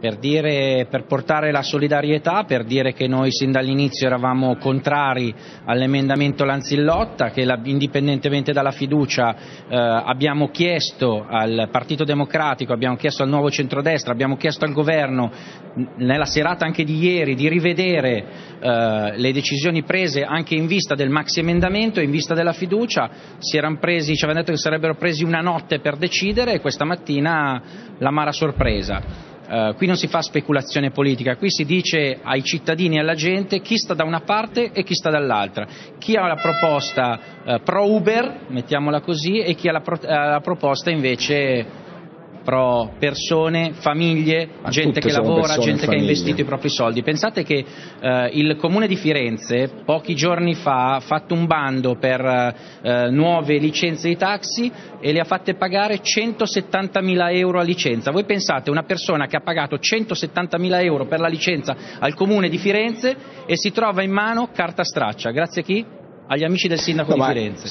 per, dire, per, portare la solidarietà, per dire che noi sin dall'inizio eravamo contrari all'emendamento Lanzillotta, che la, indipendentemente dalla fiducia eh, abbiamo chiesto al Partito Democratico, abbiamo chiesto al nuovo centrodestra, abbiamo chiesto al governo nella serata anche di ieri di rivedere eh, le decisioni prese anche in vista del maxi emendamento, in vista della fiducia, presi, ci avevano detto che sarebbero presi una notte per decidere e questa mattina l'amara sorpresa. Uh, qui non si fa speculazione politica, qui si dice ai cittadini e alla gente chi sta da una parte e chi sta dall'altra, chi ha la proposta uh, pro Uber, mettiamola così, e chi ha la, pro- la proposta invece pro persone, famiglie, Ma gente che lavora, gente che ha investito i propri soldi. Pensate che eh, il Comune di Firenze pochi giorni fa ha fatto un bando per eh, nuove licenze di taxi e le ha fatte pagare 170.000 euro a licenza. Voi pensate una persona che ha pagato 170.000 euro per la licenza al Comune di Firenze e si trova in mano carta straccia, grazie a chi? Agli amici del sindaco No, di Firenze.